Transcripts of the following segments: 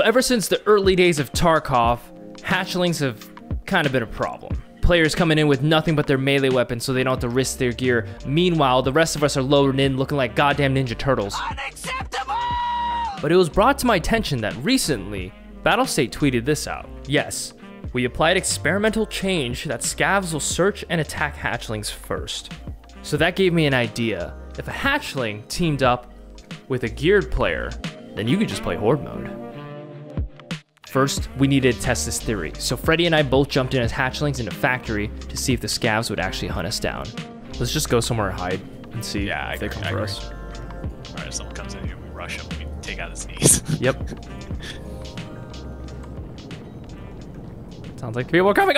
So ever since the early days of Tarkov, hatchlings have kind of been a problem. Players coming in with nothing but their melee weapons so they don't have to risk their gear. Meanwhile, the rest of us are loaded in looking like goddamn Ninja Turtles. Unacceptable! But it was brought to my attention that recently, Battlestate tweeted this out. Yes, we applied experimental change that scavs will search and attack hatchlings first. So that gave me an idea. If a hatchling teamed up with a geared player, then you could just play horde mode. First, we needed to test this theory, so Freddie and I both jumped in as hatchlings in a factory to see if the scavs would actually hunt us down. Let's just go somewhere and hide and see Yeah, I if they agree, come I for us. Alright, if someone comes in here, we rush him, we take out his knees. Yep. Sounds like people are coming.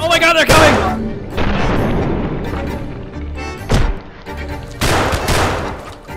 Oh my god, they're coming!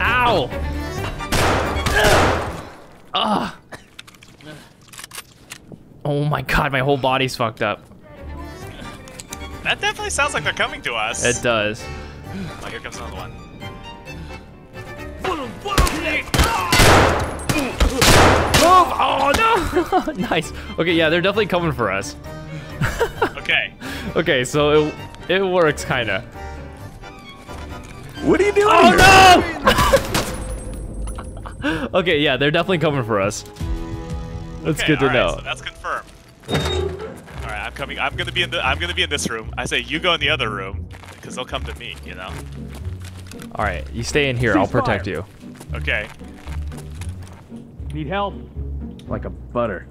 Ow! Oh my god, my whole body's fucked up. that definitely sounds like they're coming to us. It does. Oh, here comes another one. Move! Oh no! nice. Okay, yeah, they're definitely coming for us. Okay. Okay, so it, it works kinda. What are you doing? Oh no! okay, yeah, they're definitely coming for us. That's okay, good to alright, know. So that's confirmed. All right, I'm coming. I'm gonna be in the. I'm gonna be in this room. I say you go in the other room because they'll come to me. You know. All right, you stay in here. I'll protect fire. you. Okay. Need help? Like a butter.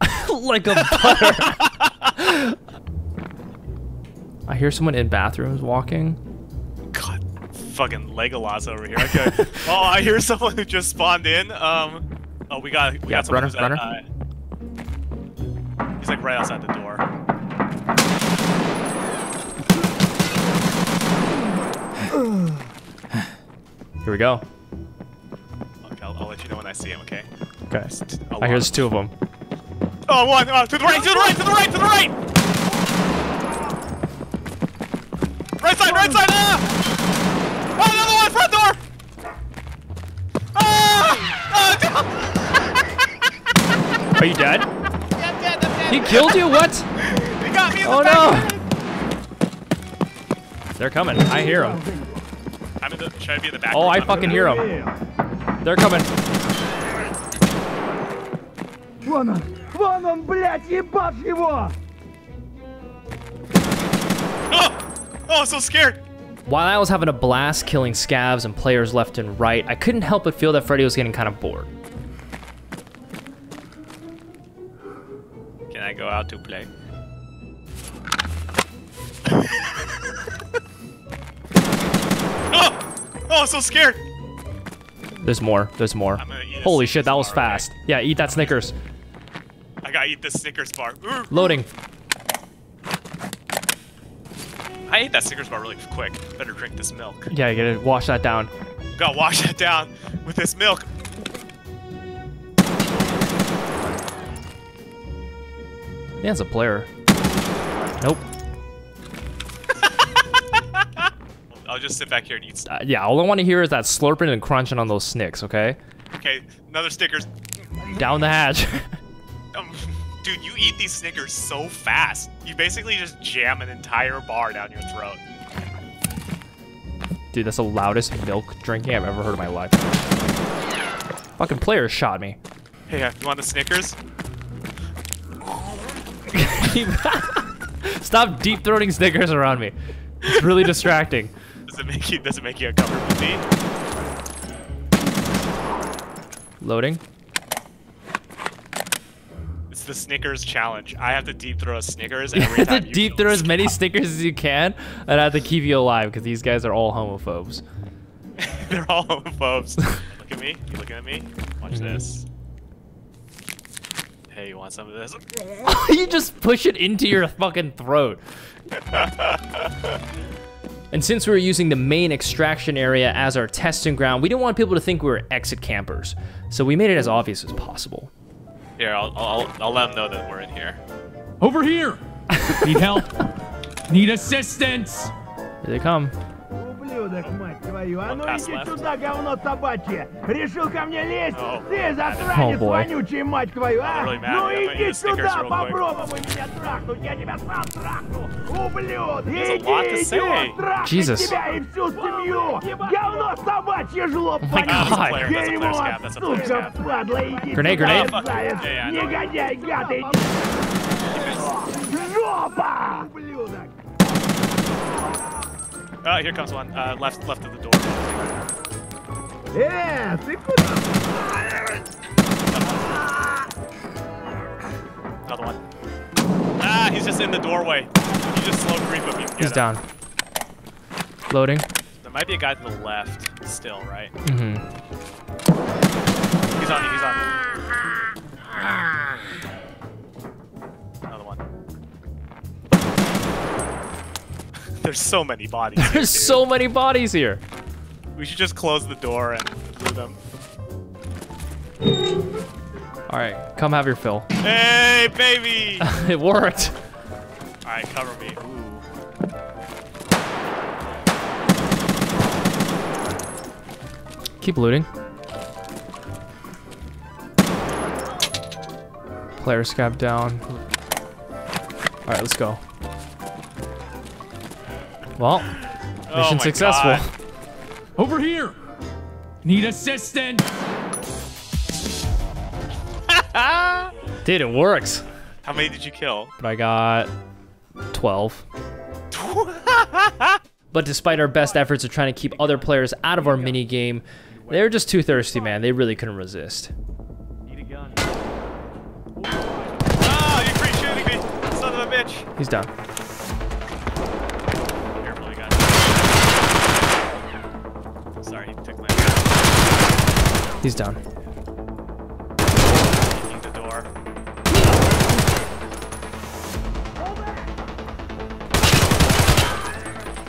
like a butter. I hear someone in bathrooms walking. God, fucking Legolas over here. Okay. oh, I hear someone who just spawned in. Um. Oh, we got. We Yeah, got someone runner, who's at, uh, he's like right outside the door. Here we go. Okay, I'll, I'll let you know when I see him. Okay. Okay. I hear there's two of them. Oh, one. Oh, to the right. To the right. To the right. To the right. Right side. Right side. Ah! Oh, another one. Front door. Ah! Ah! Are you dead? He killed you? What? He got me oh, no. They're coming. I hear them. I'm in the, should I be in the back? Oh, I fucking hear them. They're coming. Вон он! Вон он, блядь, его! Oh! Oh, so scared! While I was having a blast killing scavs and players left and right, I couldn't help but feel that Freddie was getting kind of bored. Can I go out to play? oh, oh, I'm so scared. There's more. There's more. I'm gonna eat a Holy shit, that was Snickers bar, okay? fast. Yeah, eat that Snickers. I gotta eat this Snickers bar. Loading. I ate that Snickers bar really quick. Better drink this milk. Yeah, you gotta wash that down. Gotta wash that down with this milk. Yeah, it's a player. Nope. I'll just sit back here and eat. Uh, yeah, all I want to hear is that slurping and crunching on those snicks, okay? Okay, another Snickers. Down the hatch. Um, dude, you eat these Snickers so fast. You basically just jam an entire bar down your throat. Dude, that's the loudest milk drinking I've ever heard in my life. Fucking player shot me. Hey, uh, you want the Snickers? Stop deep throating Snickers around me. It's really distracting. Does it make you? Does it make you uncomfortable? Loading. It's the Snickers challenge. I have to deep throw a Snickers You every have to deep throw as many. Snickers as you can, and I have to keep you alive because these guys are all homophobes. They're all homophobes. Look at me. You looking at me? Watch Mhm. this. Hey, you want some of this? you just push it into your fucking throat. And since we were using the main extraction area as our testing ground, we didn't want people to think we were exit campers. So we made it as obvious as possible. Here, I'll, I'll, I'll let them know that we're in here. Over here! Need help? Need assistance? Here they come. ублюдок, мать твою. А ну иди сюда, говно собачье. Решил ко мне лезть? Ты засранец вонючий, мать твою, а? Ну иди сюда, попробуй меня трахнуть. Я тебя сам трахну, ублюдок. Иди, иди, трахни тебя и всю семью. Говно собачье жлоб, понятно? Дерьмо, сука, падла, иди Grenade, grenade. Негодяй, гад, иди. Жопа! Ублюдок. Oh, here comes one. Uh, left, left of the door. Yeah. Another one. Ah, he's just in the doorway. You just slow creep him. He's him. down. Loading. There might be a guy to the left still, right? Mm-hmm. There's so many bodies. There's dude. so many bodies here. We should just close the door and loot them. All right, come have your fill. Hey, baby! it worked. All right, cover me. Ooh. Keep looting. Player scav down. All right, let's go. Well, Oh mission my successful. God. Over here! Need assistance! Dude, it works. How many did you kill? But I got 12. But despite our best efforts of trying to keep other players out of our mini game, they were just too thirsty, man. They really couldn't resist. Need a gun. Oh, you free shooting me, son of a bitch! He's done. He's done. Kicking the door.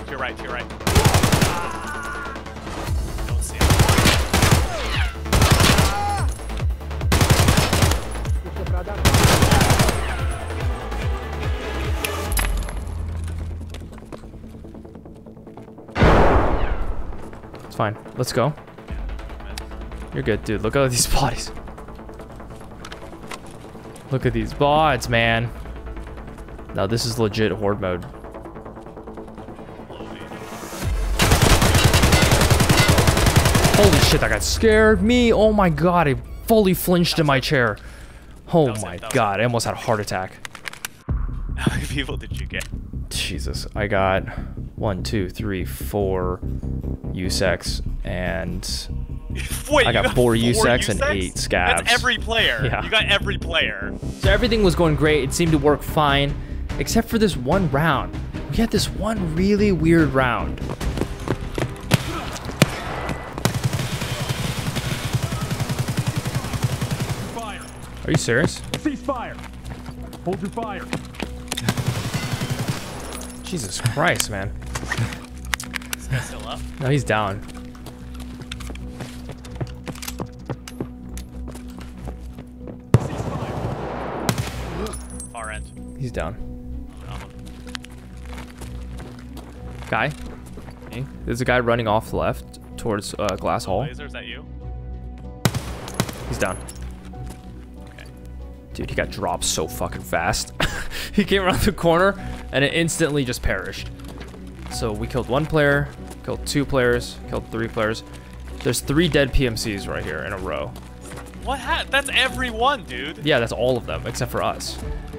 To your right, to your right. Don't see him. It's fine. Let's go. You're good, dude. Look at all these bodies. Look at these bots, man. Now this is legit horde mode. Holy shit, that got scared me. Oh my god, I fully flinched in my chair. Oh my it, that was god, I almost had a heart attack. How many people did you get? Jesus, I got one, two, three, four USECs and Wait, I you got four USECs and eight scavs. That's every player. Yeah. You got every player. So everything was going great. It seemed to work fine, except for this one round. We had this one really weird round. Fire! Are you serious? Cease fire! Hold your fire! Jesus Christ, man. Is he still up? No, he's down. He's down. Guy? Me? There's a guy running off left towards uh, Glass Hall. Laser, is that you? He's down. Okay. Dude, he got dropped so fucking fast. he came around the corner and it instantly just perished. So we killed one player, killed two players, killed three players. There's three dead PMCs right here in a row. What ha- That's everyone, dude. Yeah, that's all of them except for us.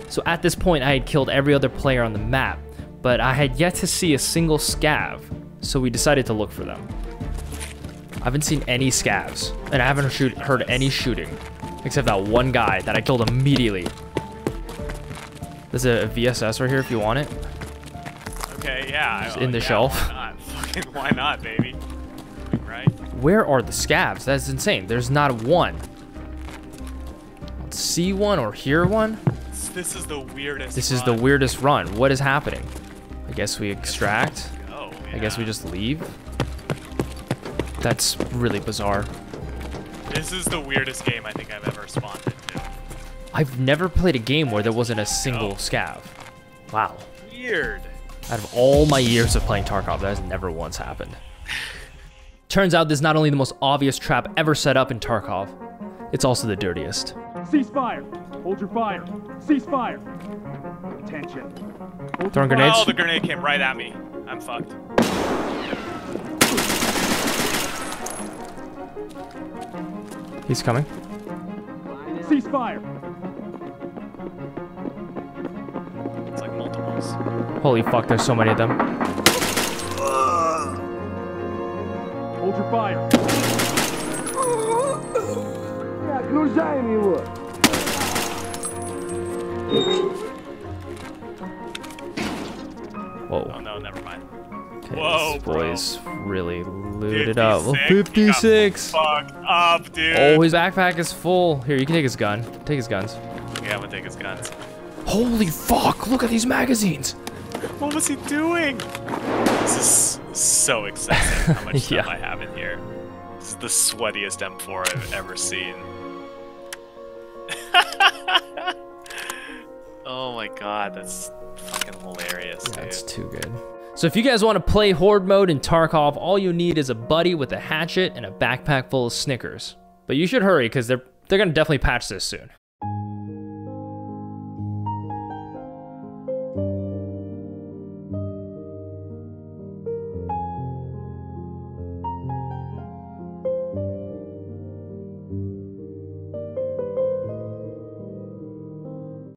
So at this point, I had killed every other player on the map, but I had yet to see a single scav. So we decided to look for them. I haven't seen any scavs, and I haven't shoot, heard any shooting, except that one guy that I killed immediately. There's a VSS right here if you want it. Okay, yeah. Just in the yeah, shelf. Why not? Fucking why not, baby? Right? Where are the scavs? That's insane. There's not one. See one or hear one? This is the weirdest. This is the run. weirdest run. What is happening? I guess we extract. Oh, I guess we just leave. That's really bizarre. This is the weirdest game I think I've ever spawned into. I've never played a game where there wasn't a single Oh. scav. Wow. Weird. Out of all my years of playing Tarkov, that has never once happened. Turns out this is not only the most obvious trap ever set up in Tarkov, it's also the dirtiest. Cease fire. Hold your fire. Cease fire. Attention. Hold Throwing grenades? Oh, the grenade came right at me. I'm fucked. He's coming. fire. Cease fire. It's like multiples. Holy fuck, there's so many of them. Hold your fire. Zajmij je. Whoa. Oh no, never mind. Okay, Whoa, this boy's really looted 56? up. Fifty-six. Fuck up, dude. Oh, his backpack is full. Here, you can take his gun. Take his guns. Yeah, I'm gonna take his guns. Holy fuck, look at these magazines! What was he doing? This is so exciting. how much yeah. stuff I have in here. This is the sweatiest M4 I've ever seen. Oh my god, that's fucking hilarious, dude. That's too good. So if you guys want to play Horde mode in Tarkov, all you need is a buddy with a hatchet and a backpack full of Snickers. But you should hurry because they're they're gonna definitely patch this soon.